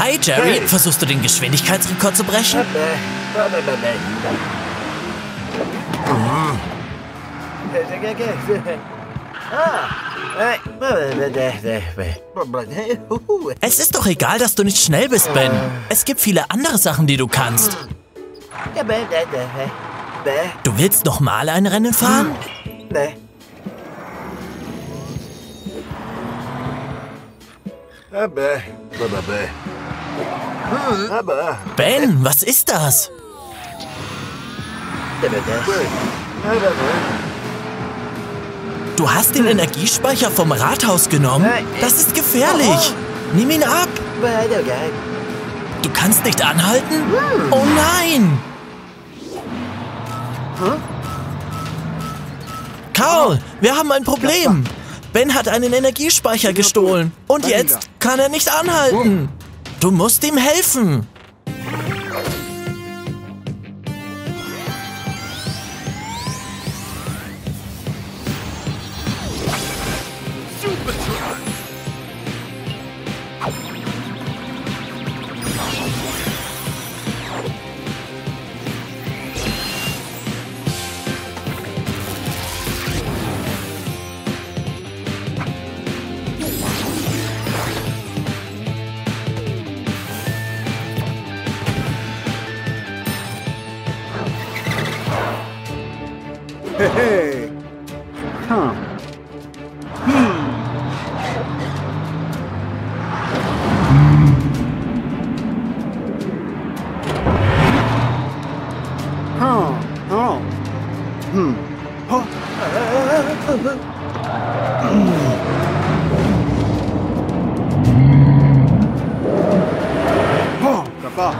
Hi Jerry, versuchst du den Geschwindigkeitsrekord zu brechen? Es ist doch egal, dass du nicht schnell bist, Ben. Es gibt viele andere Sachen, die du kannst. Du willst noch mal ein Rennen fahren? Ben, was ist das? Du hast den Energiespeicher vom Rathaus genommen? Das ist gefährlich. Nimm ihn ab. Du kannst nicht anhalten? Oh nein! Karl, wir haben ein Problem. Ben hat einen Energiespeicher gestohlen. Und jetzt kann er nicht anhalten. Du musst ihm helfen. Papa.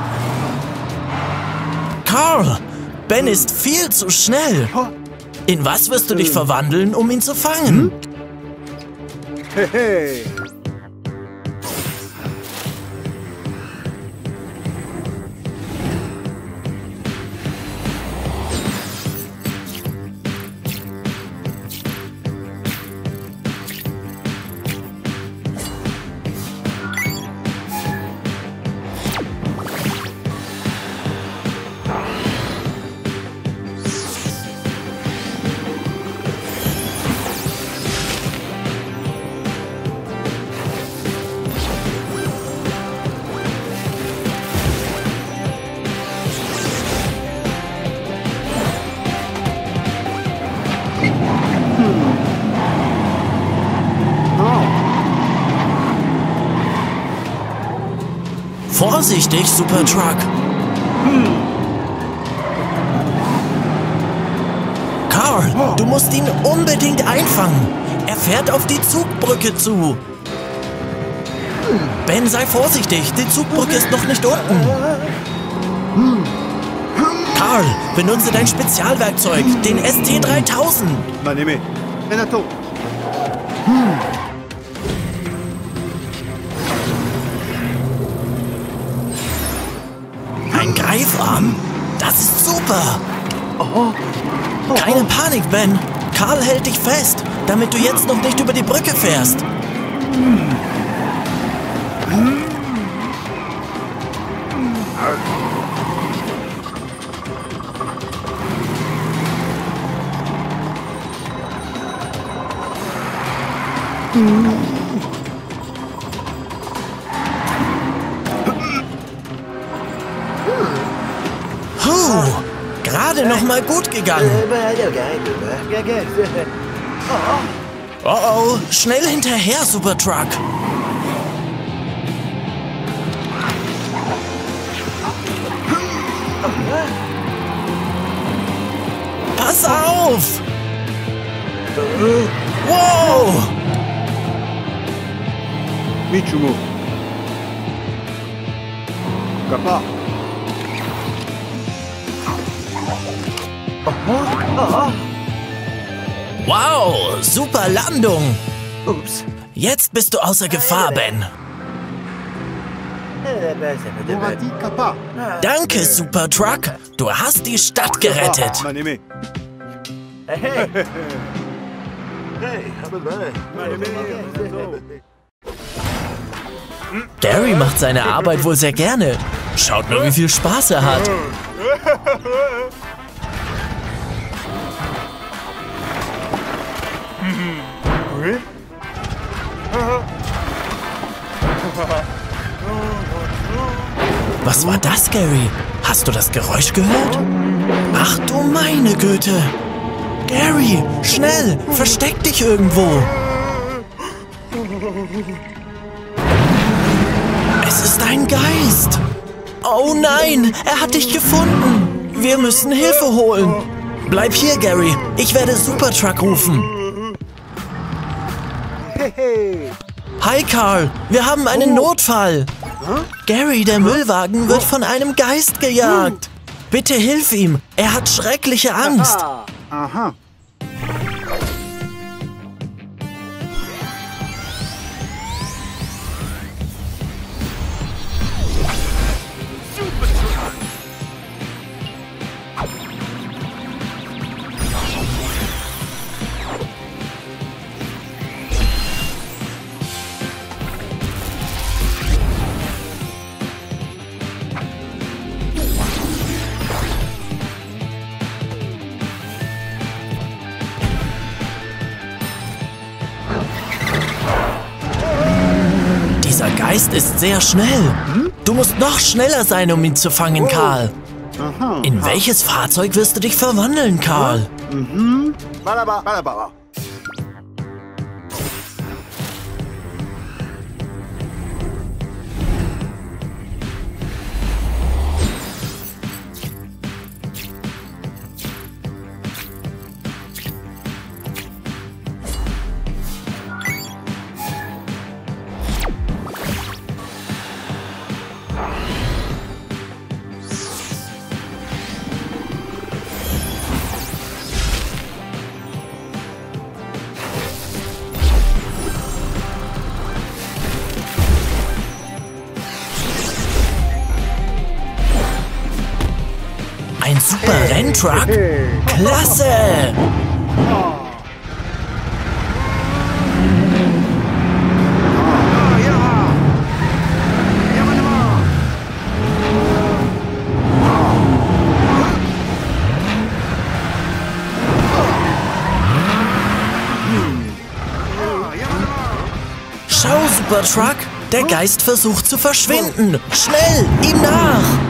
Carl, Ben ist viel zu schnell. In was wirst du dich verwandeln, um ihn zu fangen? Hey, hey. Vorsichtig, Supertruck. Carl, du musst ihn unbedingt einfangen. Er fährt auf die Zugbrücke zu. Ben, sei vorsichtig. Die Zugbrücke ist noch nicht unten. Carl, benutze dein Spezialwerkzeug, den ST3000. Ben! Karl hält dich fest, damit du jetzt noch nicht über die Brücke fährst. Puh, gegangen. Oh oh, schnell hinterher, Supertruck. Pass auf! Wow! Michumo. Papa. Wow, super Landung! Ups. Jetzt bist du außer Gefahr, Ben. Danke, Supertruck. Du hast die Stadt gerettet. Gary macht seine Arbeit wohl sehr gerne. Schaut nur, wie viel Spaß er hat. Was war das, Gary? Hast du das Geräusch gehört? Ach du meine Güte! Gary, schnell, versteck dich irgendwo! Es ist ein Geist! Oh nein, er hat dich gefunden! Wir müssen Hilfe holen! Bleib hier, Gary. Ich werde Supertruck rufen. Hi, Carl. Wir haben einen Notfall. Gary, der Müllwagen, wird von einem Geist gejagt. Bitte hilf ihm. Er hat schreckliche Angst. Aha. Dieser Geist ist sehr schnell. Du musst noch schneller sein, um ihn zu fangen, Karl. In welches Fahrzeug wirst du dich verwandeln, Karl? Balaba, Ein super Renntruck? Klasse! Schau, Supertruck! Der Geist versucht zu verschwinden. Schnell, ihm nach!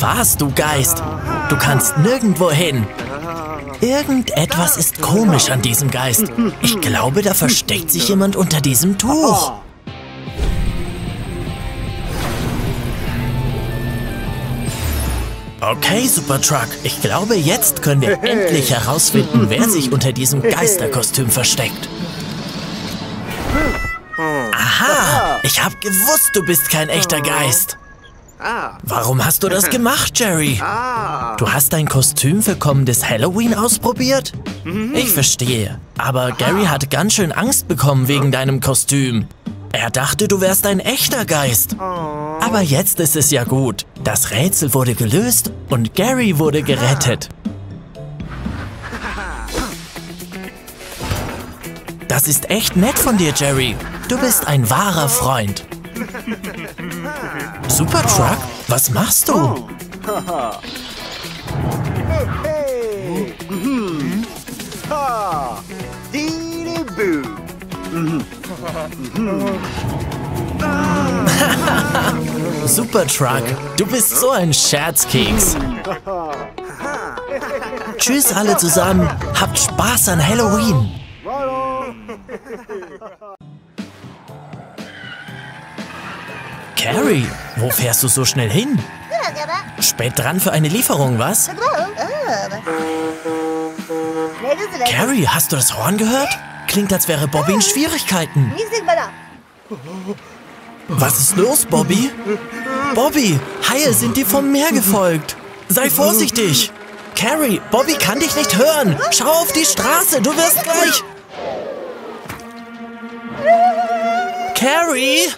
Das war's, du Geist. Du kannst nirgendwo hin. Irgendetwas ist komisch an diesem Geist. Ich glaube, da versteckt sich jemand unter diesem Tuch. Okay, Supertruck. Ich glaube, jetzt können wir endlich herausfinden, wer sich unter diesem Geisterkostüm versteckt. Aha! Ich hab gewusst, du bist kein echter Geist. Warum hast du das gemacht, Jerry? Du hast dein Kostüm für kommendes Halloween ausprobiert? Ich verstehe. Aber Gary hat ganz schön Angst bekommen wegen deinem Kostüm. Er dachte, du wärst ein echter Geist. Aber jetzt ist es ja gut. Das Rätsel wurde gelöst und Gary wurde gerettet. Das ist echt nett von dir, Jerry. Du bist ein wahrer Freund. Supertruck, was machst du? Mhm. Ha. Dee boo. Supertruck, du bist so ein Scherzkeks. Tschüss alle zusammen, habt Spaß an Halloween. Carrie, wo fährst du so schnell hin? Spät dran für eine Lieferung, was? Carrie, hast du das Horn gehört? Klingt, als wäre Bobby in Schwierigkeiten. Was ist los, Bobby? Bobby, Haie sind dir vom Meer gefolgt. Sei vorsichtig. Carrie, Bobby kann dich nicht hören. Schau auf die Straße, du wirst gleich... Carrie?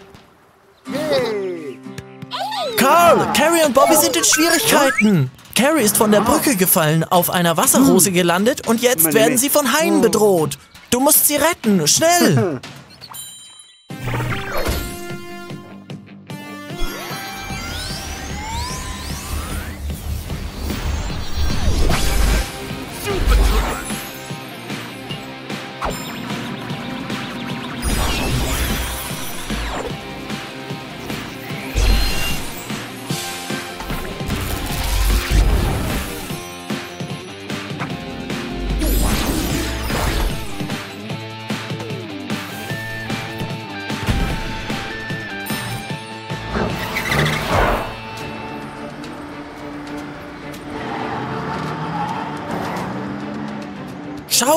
Carl, Carrie und Bobby sind in Schwierigkeiten. Carrie ist von der Brücke gefallen, auf einer Wasserrose gelandet und jetzt werden sie von Haien bedroht. Du musst sie retten, schnell!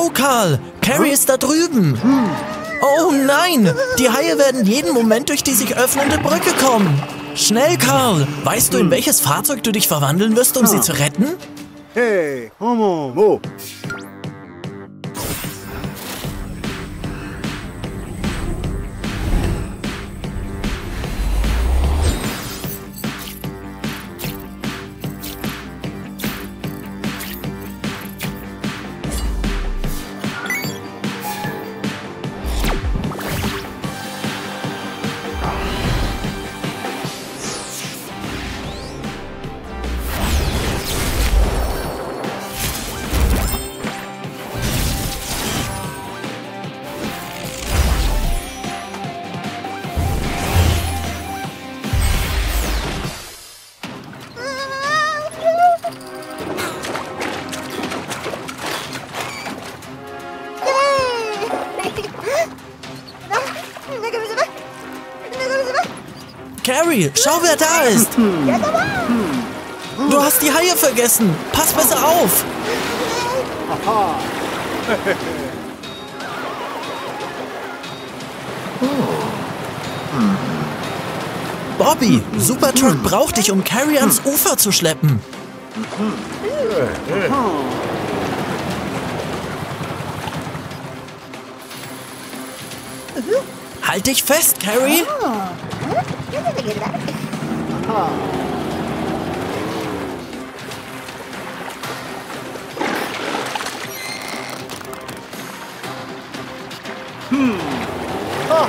Schau, Karl! Carrie ist da drüben! Oh nein! Die Haie werden jeden Moment durch die sich öffnende Brücke kommen! Schnell, Karl! Weißt du, in welches Fahrzeug du dich verwandeln wirst, um sie zu retten? Hey, Homo, Mo. Carrie, schau, wer da ist! Du hast die Haie vergessen! Pass besser auf! Bobby, Supertruck braucht dich, um Carrie ans Ufer zu schleppen. Halt dich fest, Carrie! This is a good letter. Oh. hahahaha.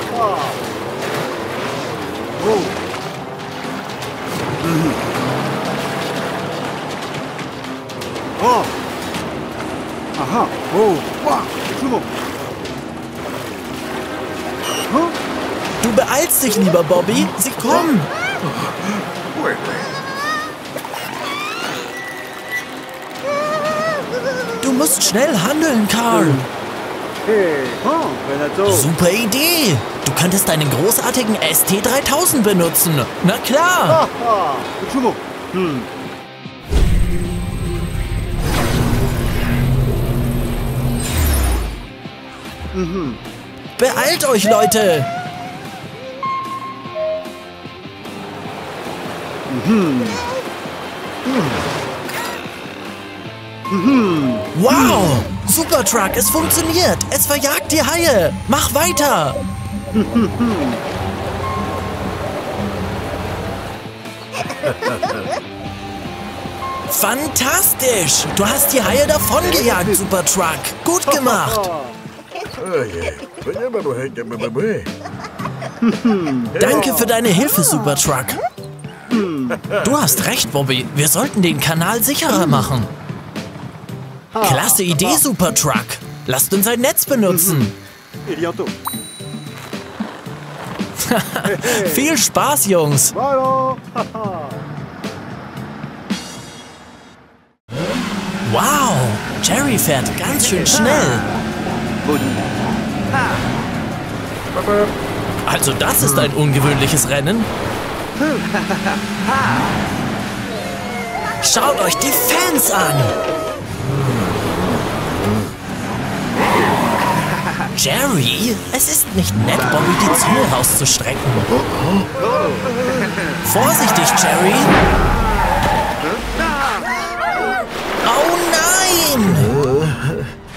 Oh, Oh. Aha. wah, Come on. Beeilst dich lieber, Bobby. Sie kommen. Du musst schnell handeln, Carl. Super Idee. Du könntest deinen großartigen ST3000 benutzen. Na klar. Beeilt euch, Leute. Wow! Supertruck, es funktioniert! Es verjagt die Haie! Mach weiter! Fantastisch! Du hast die Haie davongejagt, Supertruck! Gut gemacht! Danke für deine Hilfe, Supertruck. Du hast recht, Bobby. Wir sollten den Kanal sicherer machen. Klasse Idee, Supertruck. Lasst uns ein Netz benutzen. Viel Spaß, Jungs. Wow, Jerry fährt ganz schön schnell. Also das ist ein ungewöhnliches Rennen. Schaut euch die Fans an! Jerry, es ist nicht nett, Bobby die Zunge rauszustrecken. Vorsichtig, Jerry! Oh nein!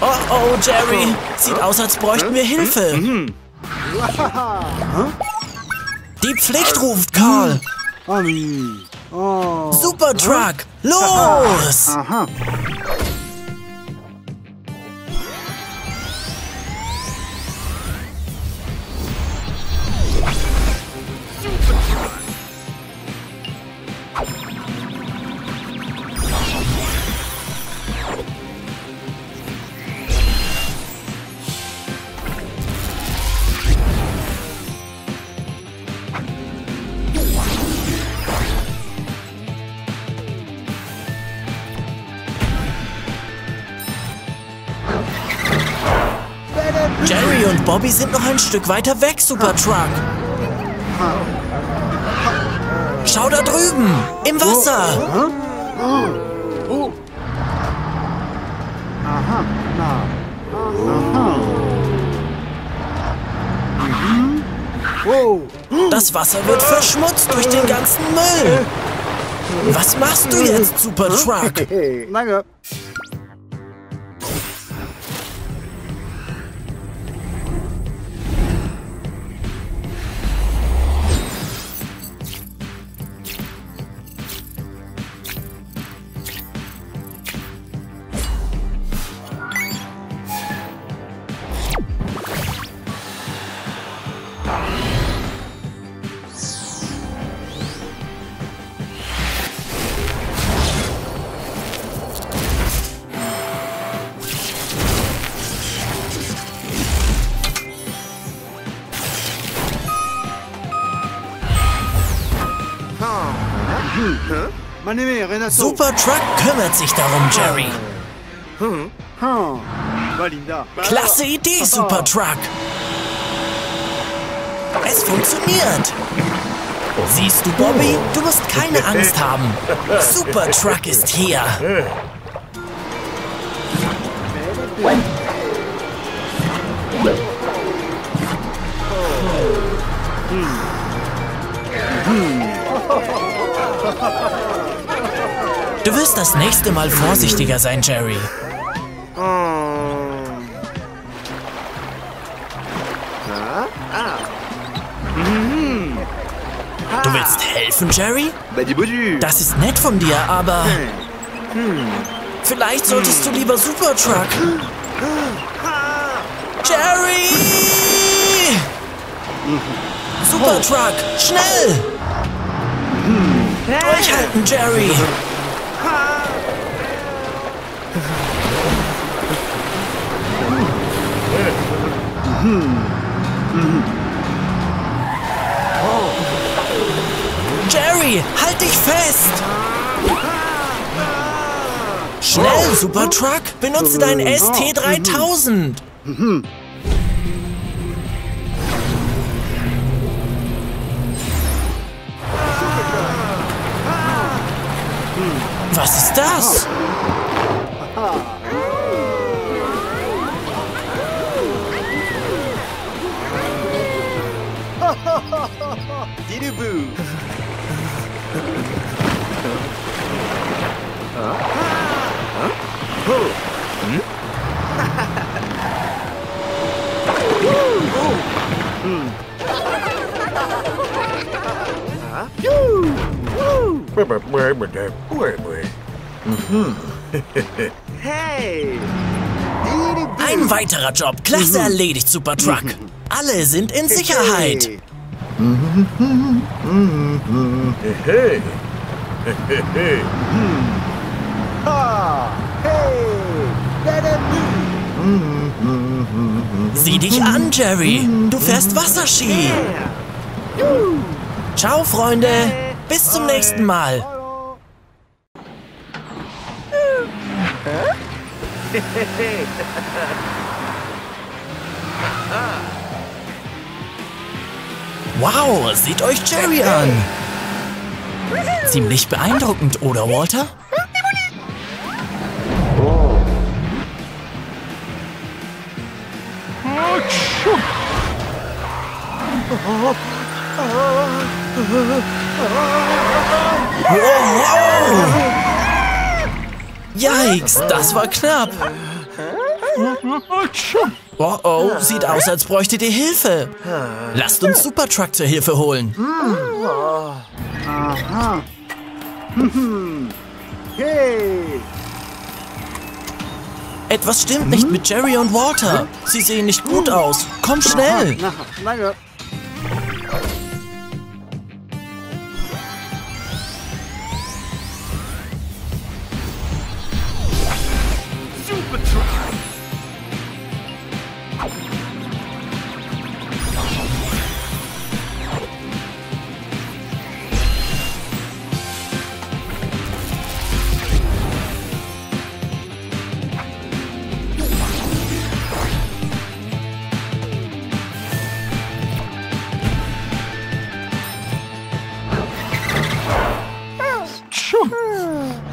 Oh oh, Jerry! Sieht aus, als bräuchten wir Hilfe. Die Pflicht ruft, Karl! Hm. Oh. Super Truck, los! Aha. Sie sind noch ein Stück weiter weg, Supertruck. Schau da drüben, im Wasser. Das Wasser wird verschmutzt durch den ganzen Müll. Was machst du jetzt, Supertruck? Lange. Also- Super Truck kümmert sich darum, Jerry. Klasse Idee, Super Truck. Es funktioniert. Siehst du, Bobby? Du musst keine Angst haben. Super Truck ist hier. Du wirst das nächste Mal vorsichtiger sein, Jerry. Du willst helfen, Jerry? Das ist nett von dir, aber vielleicht solltest du lieber Super Truck. Jerry! Super Truck, schnell! Durchhalten, Jerry! Jerry, halt dich fest! Schnell, Super Truck, benutze deinen ST3000! Was ist das? Diddy Hey! Ein weiterer Job. Klasse erledigt, Supertruck. Alle sind in Sicherheit. Hey. Hey. Hey. Sieh dich an, Jerry. Du fährst Wasserski. Ciao, Freunde. Bis zum nächsten Mal. Wow, seht euch Jerry an. Ziemlich beeindruckend, oder Walter? Wow! Yikes, das war knapp. Oh oh, sieht aus, als bräuchtet ihr Hilfe. Lasst uns Supertruck zur Hilfe holen. Etwas stimmt nicht mit Jerry und Walter. Sie sehen nicht gut aus. Komm schnell.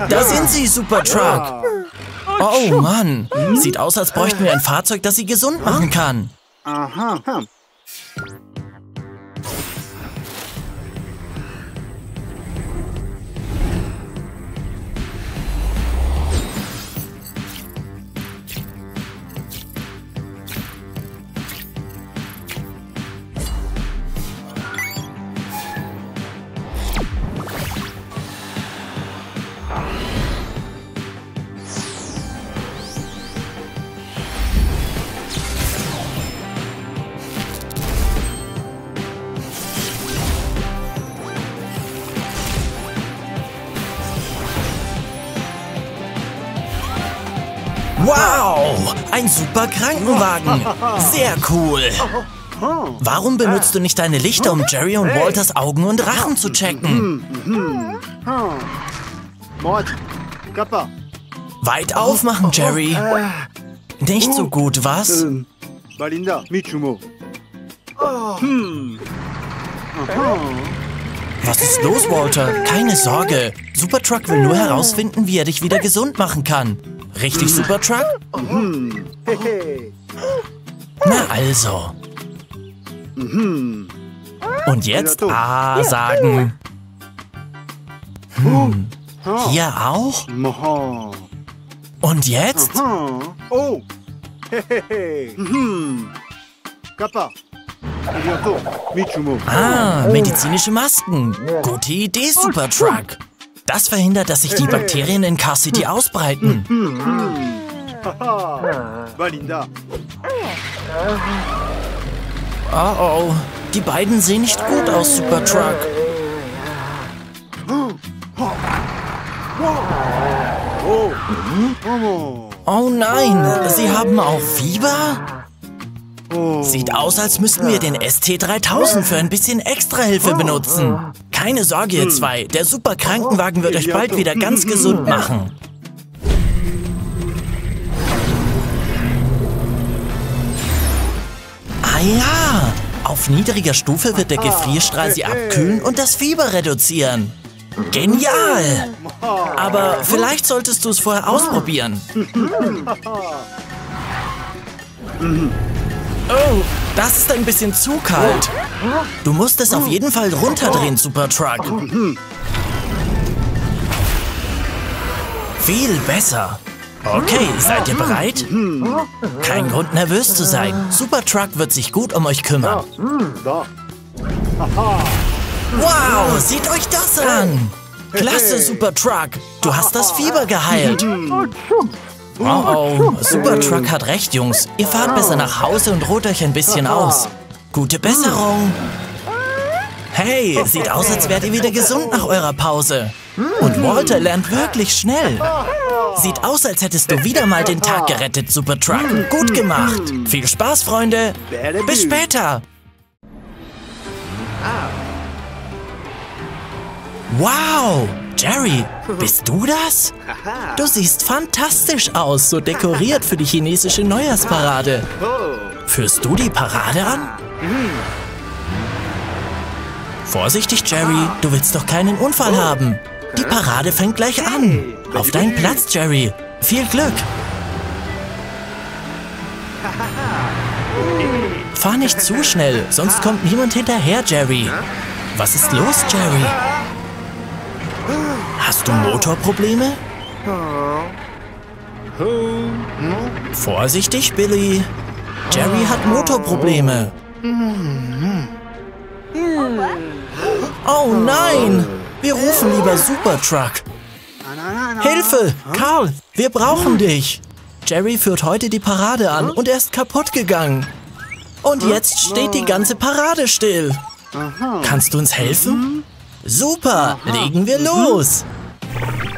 Da sind sie, Supertruck. Oh Mann, sieht aus, als bräuchten wir ein Fahrzeug, das sie gesund machen kann. Aha. Wow, ein super Krankenwagen. Sehr cool. Warum benutzt du nicht deine Lichter, um Jerry und Walters Augen und Rachen zu checken? Weit aufmachen, Jerry. Nicht so gut, was? Was ist los, Walter? Keine Sorge. Supertruck will nur herausfinden, wie er dich wieder gesund machen kann. Richtig, Supertruck? Na also. Und jetzt A sagen. Hm. Hier auch? Und jetzt? Oh. Ah, medizinische Masken. Gute Idee, Supertruck. Das verhindert, dass sich die Bakterien in Car City hm. ausbreiten. Hm. Hm. Ah, oh oh, die beiden sehen nicht gut aus, Supertruck. Oh, oh nein, sie haben auch Fieber? 오. Sieht aus, als müssten wir den ST3000 für ein bisschen Extrahilfe benutzen. Keine Sorge, ihr zwei, der super Krankenwagen wird euch bald wieder ganz gesund machen. Ah ja, auf niedriger Stufe wird der Gefrierstrahl sie abkühlen und das Fieber reduzieren. Genial! Aber vielleicht solltest du es vorher ausprobieren. Oh, das ist ein bisschen zu kalt. Du musst es auf jeden Fall runterdrehen, Supertruck. Viel besser. Okay, seid ihr bereit? Kein Grund nervös zu sein. Supertruck wird sich gut um euch kümmern. 나. Wow, seht euch das an. Klasse, Supertruck. Du hast das Fieber geheilt. Oh oh, Supertruck hat recht, Jungs. Ihr fahrt besser nach Hause und ruht euch ein bisschen aus. Gute Besserung. Hey, sieht aus, als wärt ihr wieder gesund nach eurer Pause. Und Walter lernt wirklich schnell. Sieht aus, als hättest du wieder mal den Tag gerettet, Supertruck. Gut gemacht. Viel Spaß, Freunde. Bis später. Wow, Jerry, bist du das? Du siehst fantastisch aus, so dekoriert für die chinesische Neujahrsparade. Führst du die Parade an? Vorsichtig, Jerry. Du willst doch keinen Unfall haben. Die Parade fängt gleich an. Auf deinen Platz, Jerry. Viel Glück. Fahr nicht zu schnell, sonst kommt niemand hinterher, Jerry. Was ist los, Jerry? Hast du Motorprobleme? Vorsichtig, Billy. Jerry hat Motorprobleme. Oh nein! Wir rufen lieber Supertruck. Hilfe! Karl, wir brauchen dich! Jerry führt heute die Parade an und er ist kaputt gegangen. Und jetzt steht die ganze Parade still. Kannst du uns helfen? Super, legen wir los. Schau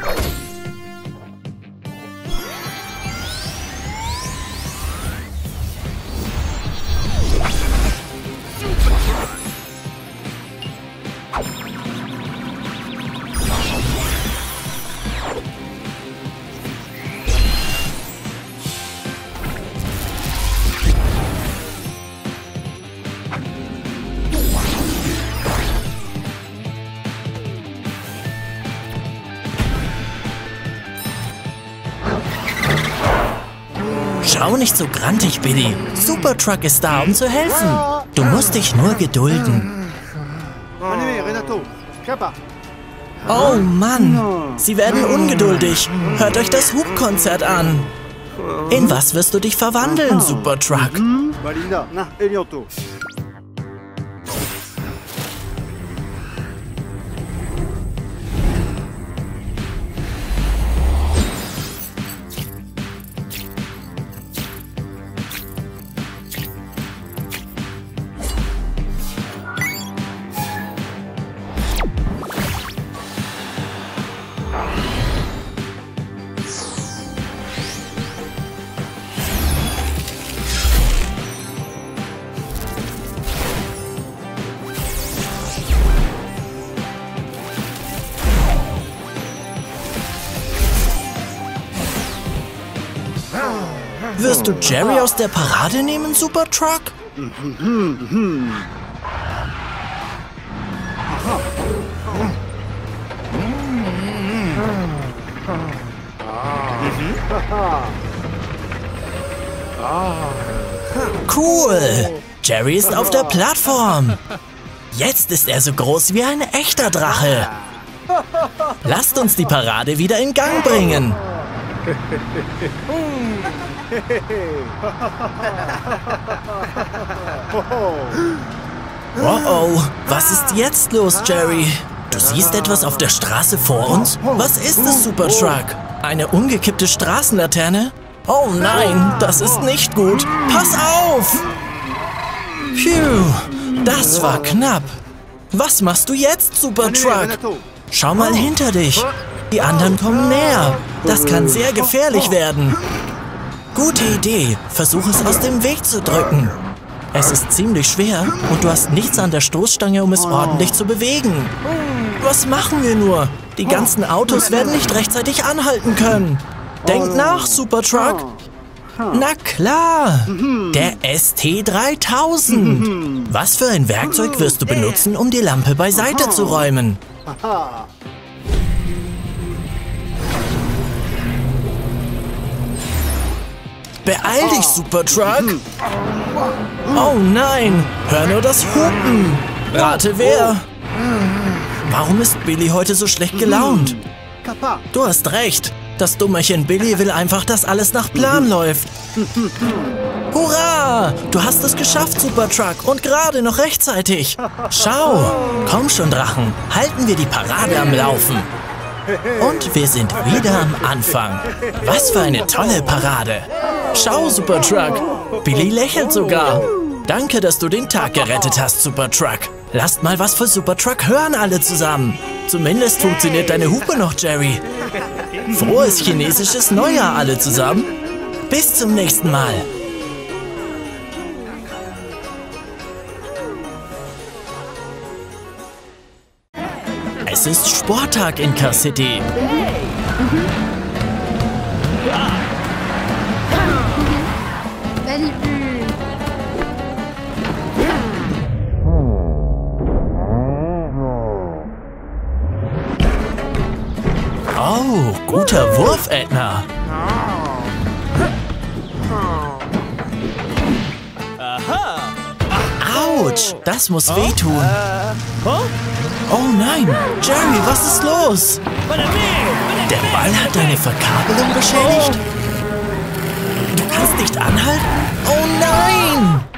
nicht so grantig, Billy. Supertruck ist da, um zu helfen. Du musst dich nur gedulden. Oh Mann, sie werden ungeduldig. Hört euch das Hubkonzert an. In was wirst du dich verwandeln, Supertruck? Wirst du Jerry aus der Parade nehmen, Supertruck? Cool! Jerry ist auf der Plattform. Jetzt ist er so groß wie ein echter Drache. Lasst uns die Parade wieder in Gang bringen. Oh oh, was ist jetzt los, Jerry? Du siehst etwas auf der Straße vor uns? Was ist es, Supertruck? Eine umgekippte Straßenlaterne? Oh nein, das ist nicht gut. Pass auf! Phew, das war knapp. Was machst du jetzt, Supertruck? Schau mal hinter dich. Die anderen kommen näher. Das kann sehr gefährlich werden. Gute Idee. Versuch es aus dem Weg zu drücken. Es ist ziemlich schwer und du hast nichts an der Stoßstange, um es ordentlich zu bewegen. Was machen wir nur? Die ganzen Autos werden nicht rechtzeitig anhalten können. Denk nach, Supertruck. Na klar, der ST3000. Was für ein Werkzeug wirst du benutzen, um die Lampe beiseite zu räumen? Beeil dich, Supertruck! Oh nein! Hör nur das Hupen! Rate wer! Warum ist Billy heute so schlecht gelaunt? Kappa. Du hast recht. Das Dummerchen Billy will einfach, dass alles nach Plan läuft. Hurra! Du hast es geschafft, Supertruck. Und gerade noch rechtzeitig. Schau. Komm schon, Drachen. Halten wir die Parade am Laufen. Und wir sind wieder am Anfang. Was für eine tolle Parade. Schau, Supertruck. Billy lächelt sogar. Danke, dass du den Tag gerettet hast, Supertruck. Lasst mal was für Supertruck hören, alle zusammen. Zumindest funktioniert deine Hupe noch, Jerry. Frohes chinesisches Neujahr, alle zusammen. Bis zum nächsten Mal. Es ist Sporttag in Car City. Guter Wurf, Edna. Autsch, das muss wehtun. Oh nein, Jerry, was ist los? Der Ball hat deine Verkabelung beschädigt? Du kannst nicht anhalten? Oh nein!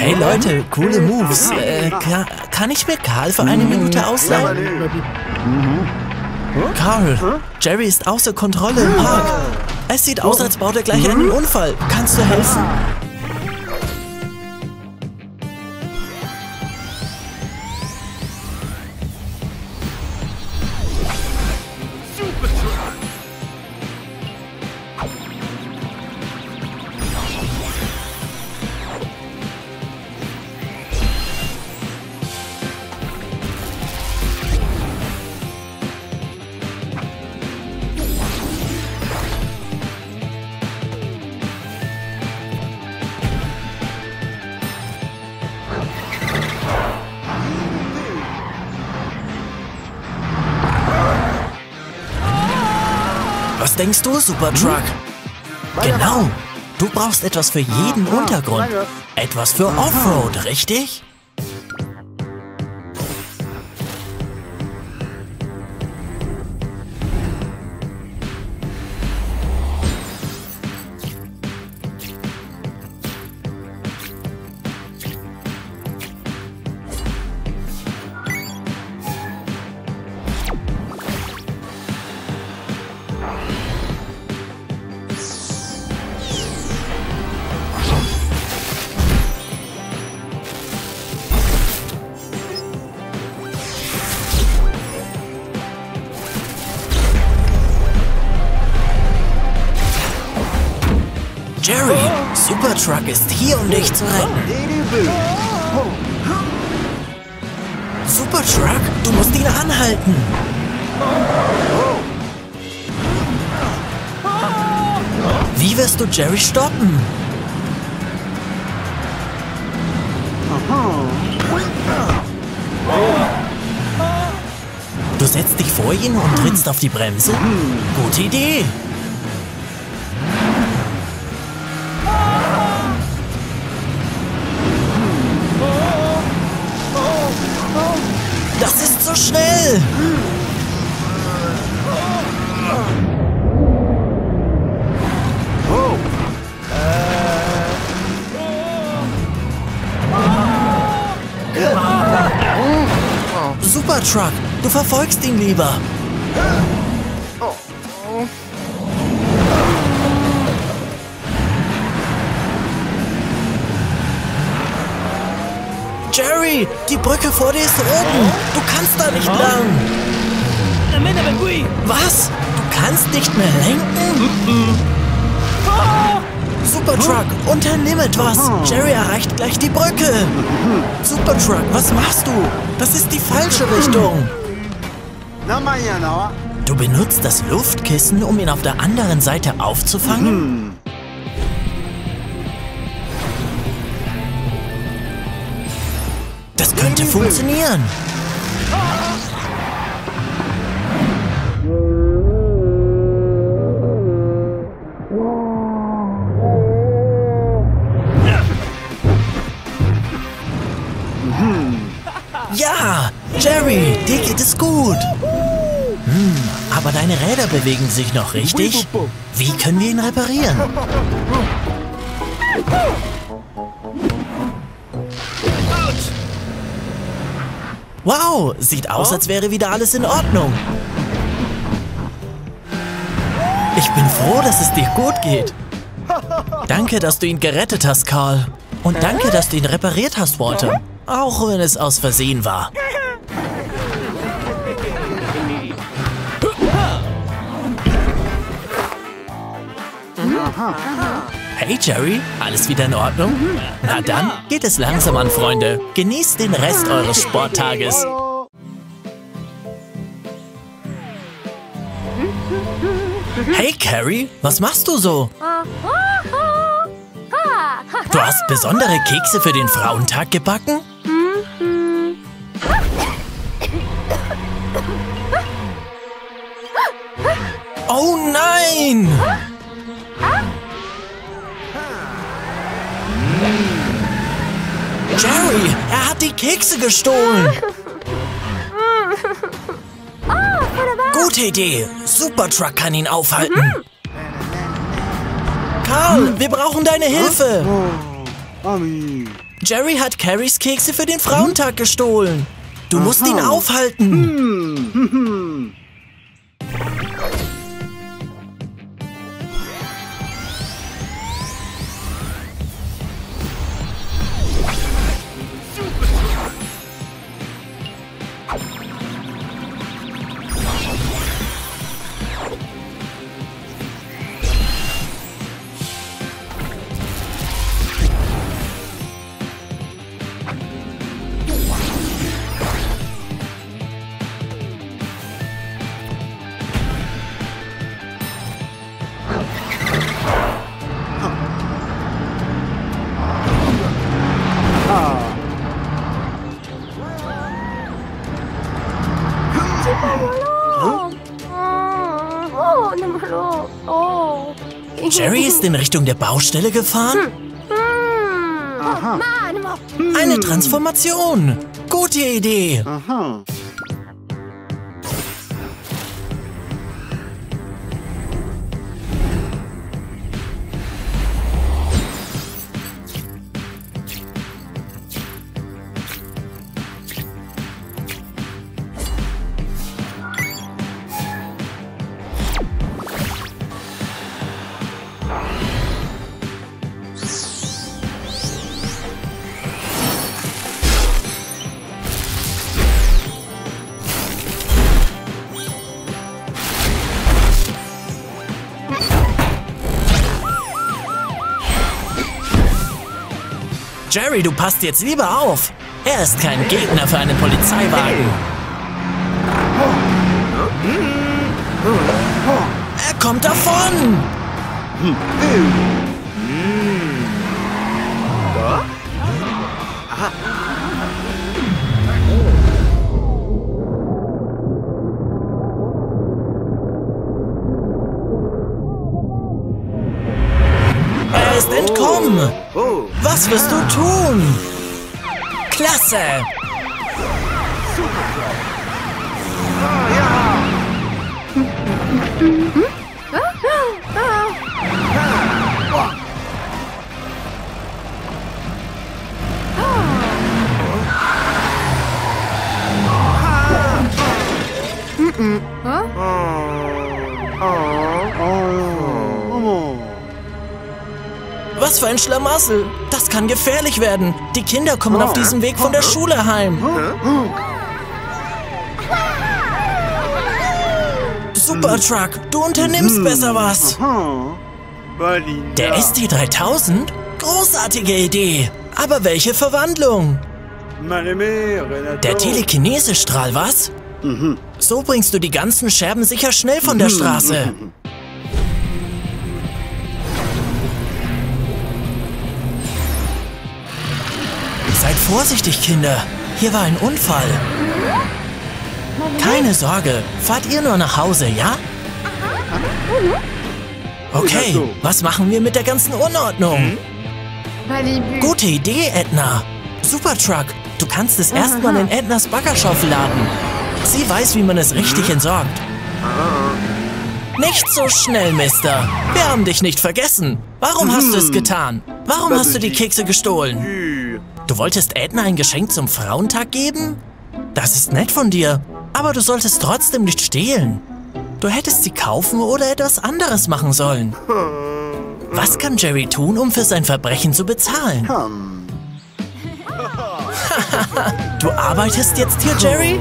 Hey Leute, coole Moves. Äh, kann, kann ich mir Karl für eine Minute ausleihen? Carl, Jerry ist außer Kontrolle im Park. Es sieht aus, als baut er gleich einen Unfall. Kannst du helfen? Denkst du, Supertruck? Genau. Du brauchst etwas für jeden Untergrund. Etwas für Offroad, richtig? Trittst auf die Bremse? Gute Idee. Das ist so schnell! Supertruck, du verfolgst ihn lieber. Jerry, die Brücke vor dir ist oben. Du kannst da nicht lang. Was? Du kannst nicht mehr lenken? Supertruck, unternimm etwas. Jerry erreicht gleich die Brücke. Supertruck, was machst du? Das ist die falsche Richtung. Du benutzt das Luftkissen, um ihn auf der anderen Seite aufzufangen? Das könnte funktionieren. Ja, Jerry, dir geht es gut. Aber deine Räder bewegen sich noch richtig. Wie können wir ihn reparieren? Wow, sieht aus, als wäre wieder alles in Ordnung. Ich bin froh, dass es dir gut geht. Danke, dass du ihn gerettet hast, Carl. Und danke, dass du ihn repariert hast, Walter. Auch wenn es aus Versehen war. Hey Jerry, alles wieder in Ordnung? Na dann, geht es langsam an, Freunde. Genießt den Rest eures Sporttages. Hey Carrie, was machst du so? Du hast besondere Kekse für den Frauentag gebacken? Oh nein! Hat die Kekse gestohlen. Gute Idee. Supertruck kann ihn aufhalten. Karl, wir brauchen deine Hilfe. Ami. Jerry hat Carries Kekse für den Frauentag gestohlen. Du musst ihn aufhalten. Ist in Richtung der Baustelle gefahren? Eine Transformation. Gute Idee. Aha. Jerry, du passt jetzt lieber auf. Er ist kein Gegner für einen Polizeiwagen. Er kommt davon. Tun? Klasse! Was für ein Schlamassel! Das kann gefährlich werden. Die Kinder kommen auf diesem Weg von der Schule heim. Supertruck, du unternimmst besser was. Der ST3000? Großartige Idee. Aber welche Verwandlung? Der Telekinesestrahl, was? So bringst du die ganzen Scherben sicher schnell von der Straße. Vorsichtig, Kinder. Hier war ein Unfall. Keine Sorge, fahrt ihr nur nach Hause, ja? Okay, was machen wir mit der ganzen Unordnung? Gute Idee, Edna. Supertruck, du kannst es erstmal in Ednas Baggerschaufel laden. Sie weiß, wie man es richtig entsorgt. Nicht so schnell, Mister. Wir haben dich nicht vergessen. Warum hast du es getan? Warum hast du die Kekse gestohlen? Du wolltest Edna ein Geschenk zum Frauentag geben? Das ist nett von dir, aber du solltest trotzdem nicht stehlen. Du hättest sie kaufen oder etwas anderes machen sollen. Was kann Jerry tun, um für sein Verbrechen zu bezahlen? Hm. Du arbeitest jetzt hier, Jerry?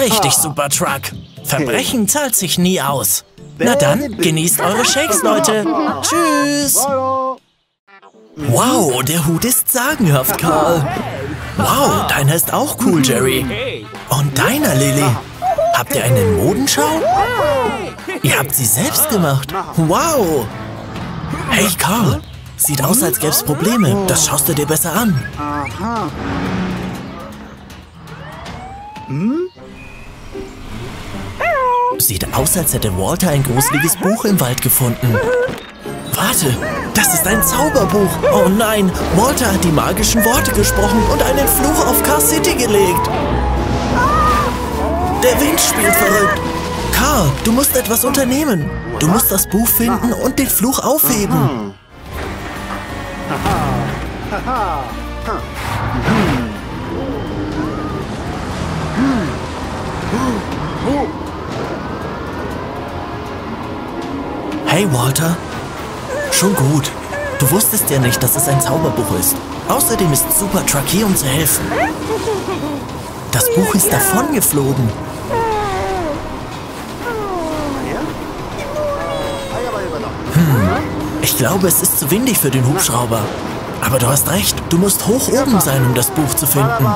Richtig, Supertruck. Verbrechen zahlt sich nie aus. Na dann, genießt eure Shakes, Leute. Tschüss. Wow, der Hut ist sagenhaft, Karl. Wow, deiner ist auch cool, Jerry. Und deiner, Lily. Habt ihr eine Modenschau? Ihr habt sie selbst gemacht. Wow. Hey, Karl. Sieht aus, als gäbe es Probleme. Das schaust du dir besser an. Sieht aus, als hätte Walter ein gruseliges Buch im Wald gefunden. Warte, das ist ein Zauberbuch. Oh nein, Walter hat die magischen Worte gesprochen und einen Fluch auf Car City gelegt. Der Wind spielt verrückt. Carl, du musst etwas unternehmen. Du musst das Buch finden und den Fluch aufheben. Hey Walter, schon gut. Du wusstest ja nicht, dass es ein Zauberbuch ist. Außerdem ist Super Truck hier, um zu helfen. Das Buch ist davongeflogen. Ich glaube, es ist zu windig für den Hubschrauber. Aber du hast recht, du musst hoch oben sein, um das Buch zu finden.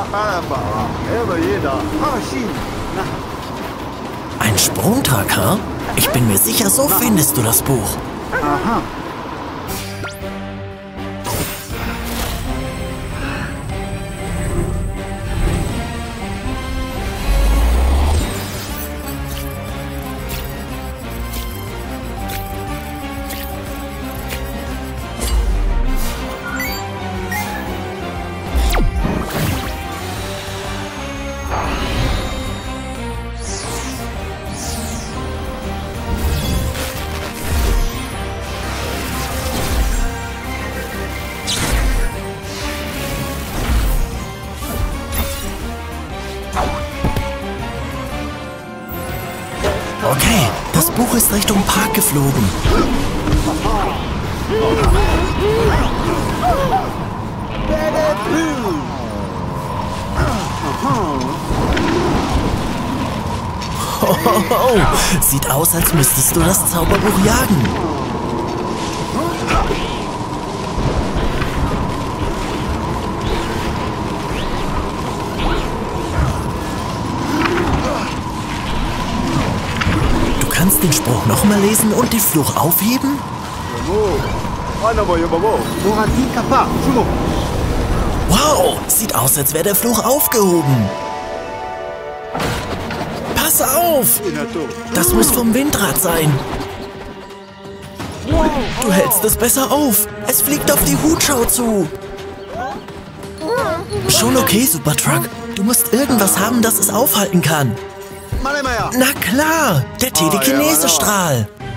Ein Sprungtag, ha? Ich bin mir sicher, so findest du das Buch. Okay, Richtung Park geflogen. Oh, sieht aus, als müsstest du das Zauberbuch jagen. Spruch nochmal lesen und den Fluch aufheben? Wow, sieht aus, als wäre der Fluch aufgehoben. Pass auf! Das muss vom Windrad sein. Du hältst es besser auf. Es fliegt auf die Hutschau zu. Schon okay, Supertruck. Du musst irgendwas haben, das es aufhalten kann. Na klar, der Telekinesestrahl. Super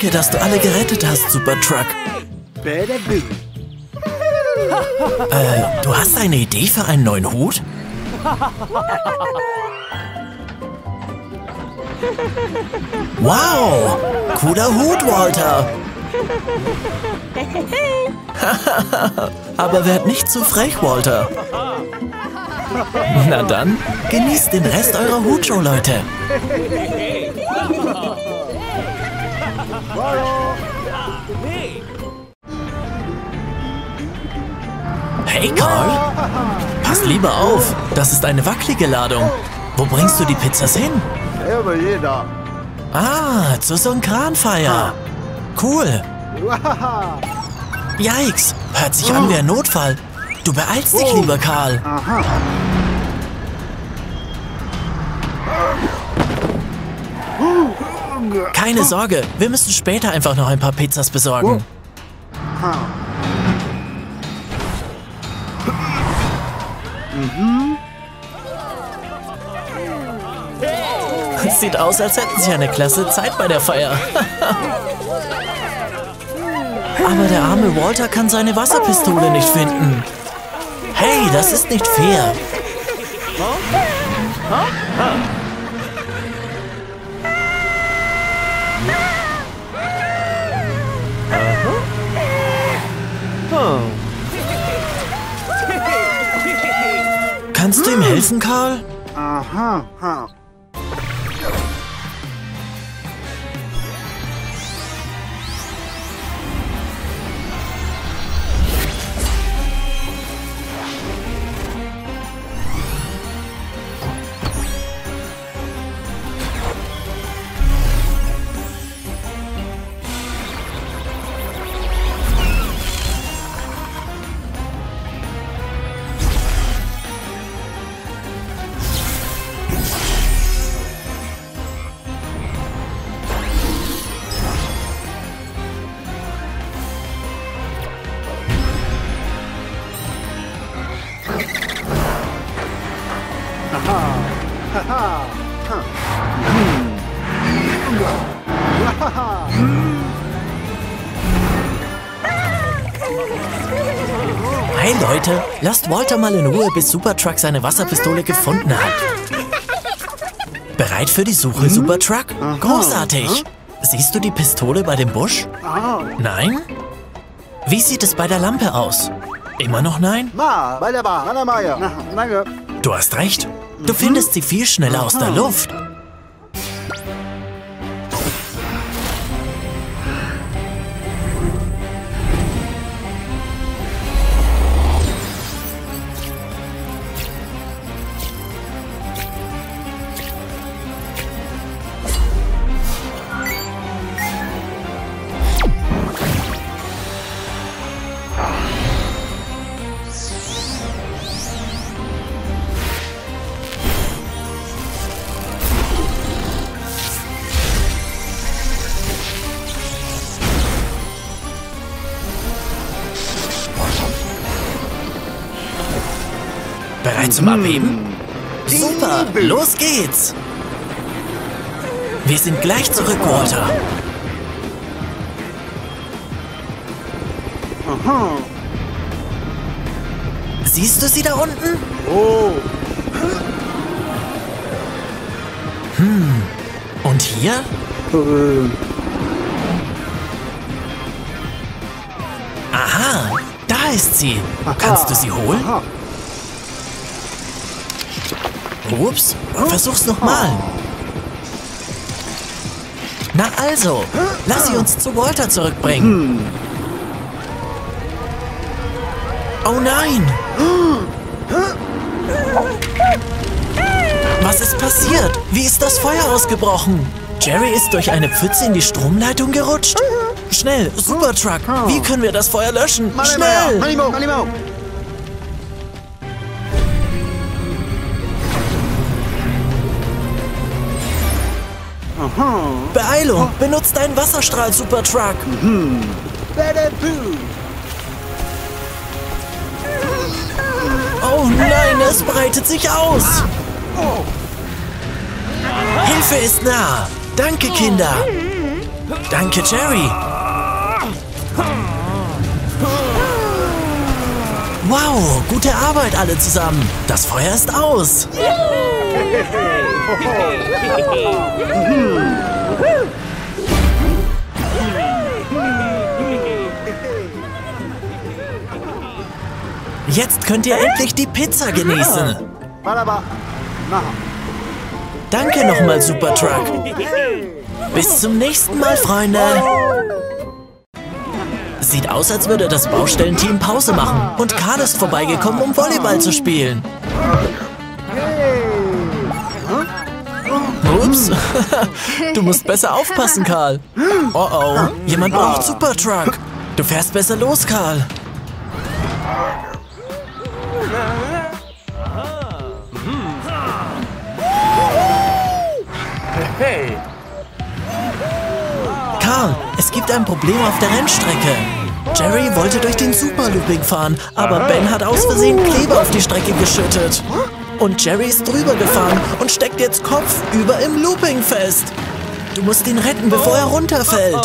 Danke, dass du alle gerettet hast, Supertruck. Äh, du hast eine Idee für einen neuen Hut? Wow! Cooler Hut, Walter! Aber werd nicht zu frech, Walter. Na dann, genießt den Rest eurer Hutshow, Leute. Hey, Carl. Pass lieber auf. Das ist eine wackelige Ladung. Wo bringst du die Pizzas hin? Ah, zur Sonkranfeier. Cool. Yikes, hört sich an wie ein Notfall. Du beeilst dich, lieber Karl. Keine Sorge, wir müssen später einfach noch ein paar Pizzas besorgen. Es sieht aus, als hätten sie eine klasse Zeit bei der Feier. Aber der arme Walter kann seine Wasserpistole nicht finden. Hey, das ist nicht fair. Kannst du ihm helfen, Karl? Aha. ha. Lasst Walter mal in Ruhe, bis Supertruck seine Wasserpistole gefunden hat. Bereit für die Suche, hm? Supertruck? Großartig! Siehst du die Pistole bei dem Busch? Ah. Nein? Wie sieht es bei der Lampe aus? Immer noch nein? Na, bei der Bahn. Na, Mario. Danke. Du hast recht. Du findest sie viel schneller aus der Luft. Bereit zum Abheben? Super, los geht's! Wir sind gleich zurück, Walter. Siehst du sie da unten? oh, Und hier? äh, Aha, da ist sie. Kannst du sie holen? aha. Ups, versuch's nochmal. Na also, lass sie uns zu Walter zurückbringen. Oh nein! Was ist passiert? Wie ist das Feuer ausgebrochen? Jerry ist durch eine Pfütze in die Stromleitung gerutscht? Schnell, Supertruck, wie können wir das Feuer löschen? Schnell! Beeilung! Benutzt deinen Wasserstrahl, Supertruck! Boo. Oh nein, es breitet sich aus! Hilfe ist nah! Danke, Kinder! Danke, Jerry! Wow, gute Arbeit alle zusammen! Das Feuer ist aus! Jetzt könnt ihr endlich die Pizza genießen. Danke nochmal, Supertruck. Bis zum nächsten Mal, Freunde. Sieht aus, als würde das Baustellenteam Pause machen. Und Karl ist vorbeigekommen, um Volleyball zu spielen. Ups, du musst besser aufpassen, Karl. Oh oh, jemand braucht Supertruck. Du fährst besser los, Karl. Hey! Karl, es gibt ein Problem auf der Rennstrecke. Jerry wollte durch den Superlooping fahren, aber Ben hat aus Versehen Kleber auf die Strecke geschüttet. Und Jerry ist drüber gefahren und steckt jetzt kopfüber im Looping fest. Du musst ihn retten, bevor er runterfällt.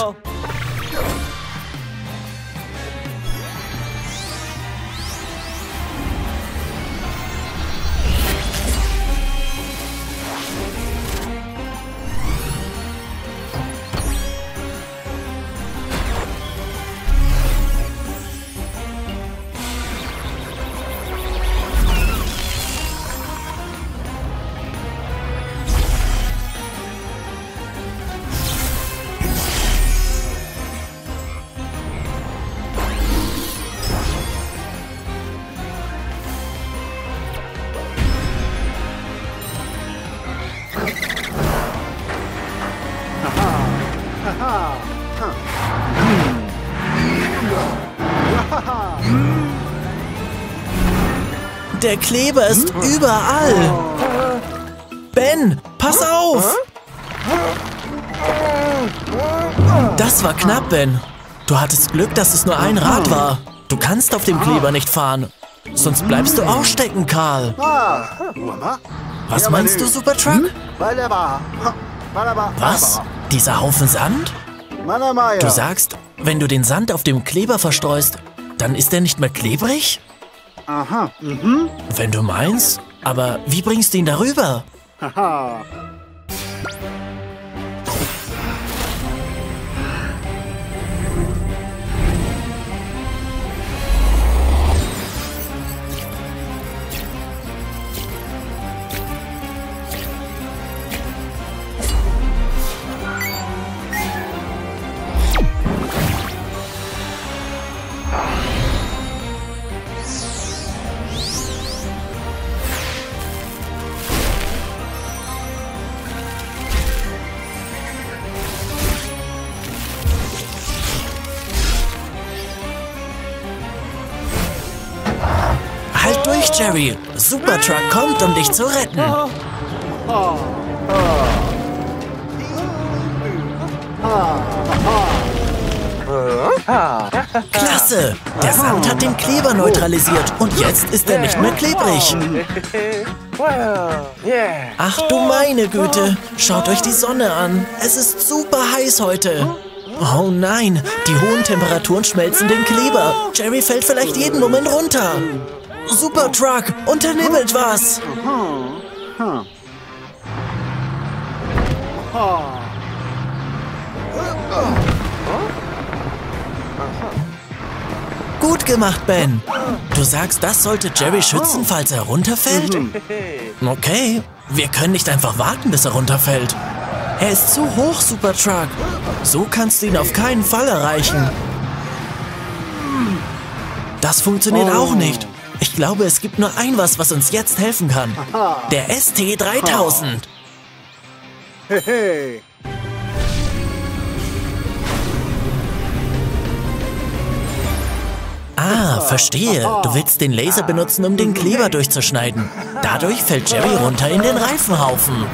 Der Kleber ist überall. Ben, pass auf! Das war knapp, Ben. Du hattest Glück, dass es nur ein Rad war. Du kannst auf dem Kleber nicht fahren. Sonst bleibst du auch stecken, Karl. Was meinst du, Supertruck? Was? Dieser Haufen Sand? Du sagst, wenn du den Sand auf dem Kleber verstreust, dann ist er nicht mehr klebrig? Aha. Mhm. Wenn du meinst. Aber wie bringst du ihn darüber? Haha. Jerry. Supertruck kommt, um dich zu retten. Klasse! Der Sand hat den Kleber neutralisiert und jetzt ist er nicht mehr klebrig. Ach du meine Güte, schaut euch die Sonne an. Es ist super heiß heute. Oh nein, die hohen Temperaturen schmelzen den Kleber. Jerry fällt vielleicht jeden Moment runter. Supertruck, unternehmelt was. Gut gemacht, Ben. Du sagst, das sollte Jerry schützen, falls er runterfällt? Okay, wir können nicht einfach warten, bis er runterfällt. Er ist zu hoch, Supertruck. So kannst du ihn auf keinen Fall erreichen. Das funktioniert auch nicht. Ich glaube, es gibt nur ein was, was uns jetzt helfen kann. Der ST3000. Hey. Ah, verstehe. Du willst den Laser benutzen, um den Kleber durchzuschneiden. Dadurch fällt Jerry runter in den Reifenhaufen.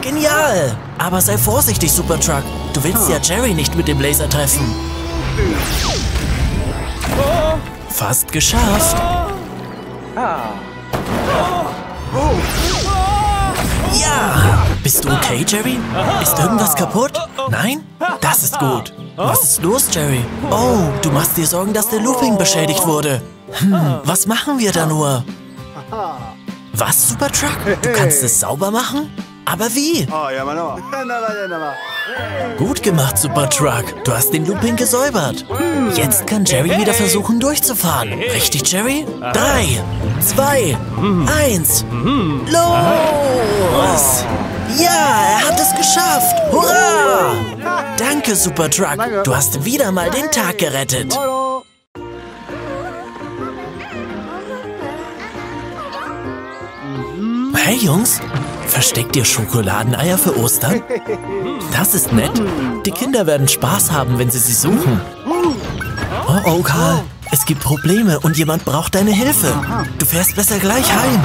Genial! Aber sei vorsichtig, Supertruck. Du willst ja Jerry nicht mit dem Laser treffen. Fast geschafft. Ja! Bist du okay, Jerry? Ist irgendwas kaputt? Nein? Das ist gut. Was ist los, Jerry? Oh, du machst dir Sorgen, dass der Looping beschädigt wurde. Hm, was machen wir da nur? Was, Supertruck? Du kannst es sauber machen? Aber wie? Oh, ja, Mano. Gut gemacht, Supertruck. Du hast den Looping gesäubert. Jetzt kann Jerry wieder versuchen, durchzufahren. Richtig, Jerry? Drei, zwei, eins, los! Ja, er hat es geschafft. Hurra! Danke, Supertruck. Du hast wieder mal den Tag gerettet. Hey, Jungs. Versteckt ihr Schokoladeneier für Ostern? Das ist nett. Die Kinder werden Spaß haben, wenn sie sie suchen. Oh, oh, Karl. Es gibt Probleme und jemand braucht deine Hilfe. Du fährst besser gleich heim.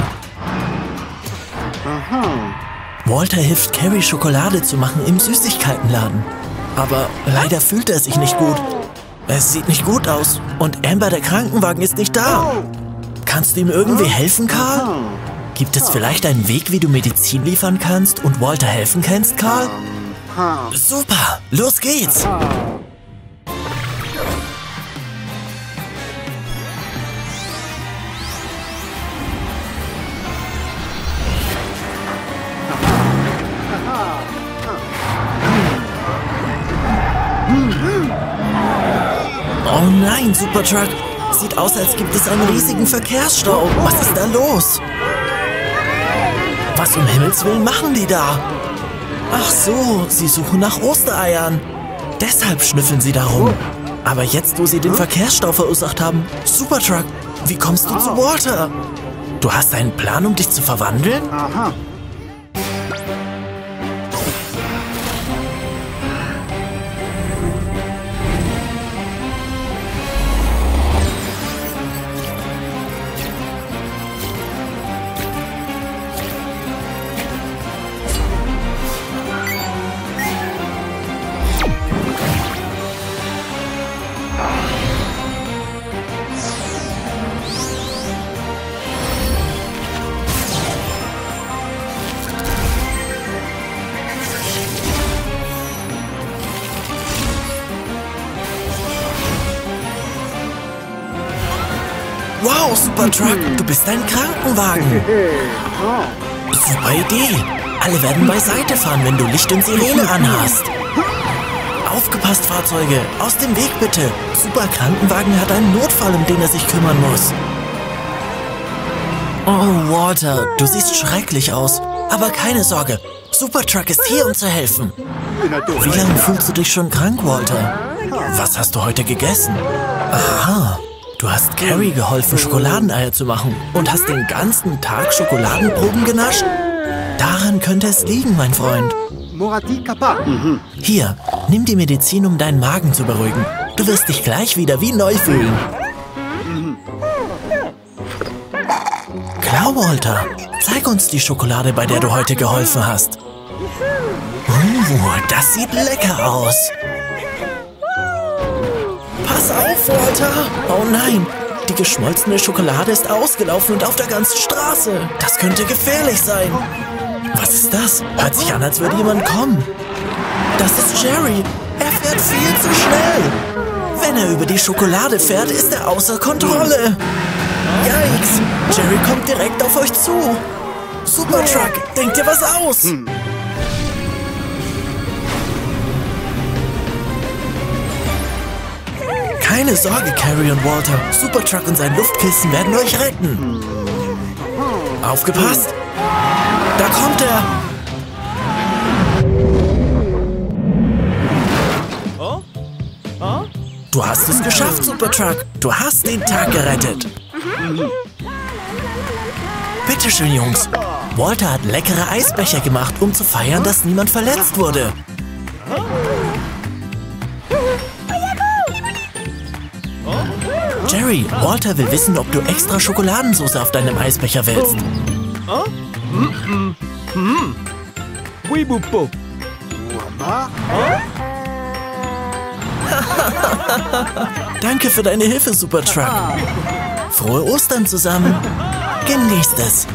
Walter hilft Carrie Schokolade zu machen im Süßigkeitenladen. Aber leider fühlt er sich nicht gut. Es sieht nicht gut aus und Amber, der Krankenwagen, ist nicht da. Kannst du ihm irgendwie helfen, Karl? Gibt es vielleicht einen Weg, wie du Medizin liefern kannst und Walter helfen kannst, Karl? Super, los geht's. Oh nein, Supertruck. Sieht aus, als gibt es einen riesigen Verkehrsstau. Was ist da los? Was um Himmels Willen machen die da? Ach so, sie suchen nach Ostereiern. Deshalb schnüffeln sie darum. Aber jetzt, wo sie den Verkehrsstau verursacht haben, Supertruck, wie kommst du zu Walter? Du hast einen Plan, um dich zu verwandeln? Aha. Wow, Supertruck, du bist ein Krankenwagen. Super Idee. Alle werden beiseite fahren, wenn du Licht und Sirene anhast. Aufgepasst, Fahrzeuge! Aus dem Weg bitte! Super Krankenwagen hat einen Notfall, um den er sich kümmern muss. Oh, Walter, du siehst schrecklich aus. Aber keine Sorge, Supertruck ist hier, um zu helfen. Wie lange fühlst du dich schon krank, Walter? Was hast du heute gegessen? Aha, du hast Carrie geholfen, Schokoladeneier zu machen und hast den ganzen Tag Schokoladenproben genascht? Daran könnte es liegen, mein Freund. Kappa. Hier, nimm die Medizin, um deinen Magen zu beruhigen. Du wirst dich gleich wieder wie neu fühlen. Klar, Walter. Zeig uns die Schokolade, bei der du heute geholfen hast. Uh, das sieht lecker aus. Pass auf, Walter. Oh nein, die geschmolzene Schokolade ist ausgelaufen und auf der ganzen Straße. Das könnte gefährlich sein. Was ist das? Hört sich an, als würde jemand kommen. Das ist Jerry. Er fährt viel zu schnell. Wenn er über die Schokolade fährt, ist er außer Kontrolle. Yikes! Jerry kommt direkt auf euch zu. Supertruck, denkt dir was aus? Keine Sorge, Carrie und Walter. Supertruck und sein Luftkissen werden euch retten. Aufgepasst! Da kommt er! Du hast es geschafft, Supertruck. Du hast den Tag gerettet. Bitte schön, Jungs. Walter hat leckere Eisbecher gemacht, um zu feiern, dass niemand verletzt wurde. Jerry, Walter will wissen, ob du extra Schokoladensauce auf deinem Eisbecher willst. Wibupo. Danke für deine Hilfe, Supertruck. Frohe Ostern zusammen. Genießt es.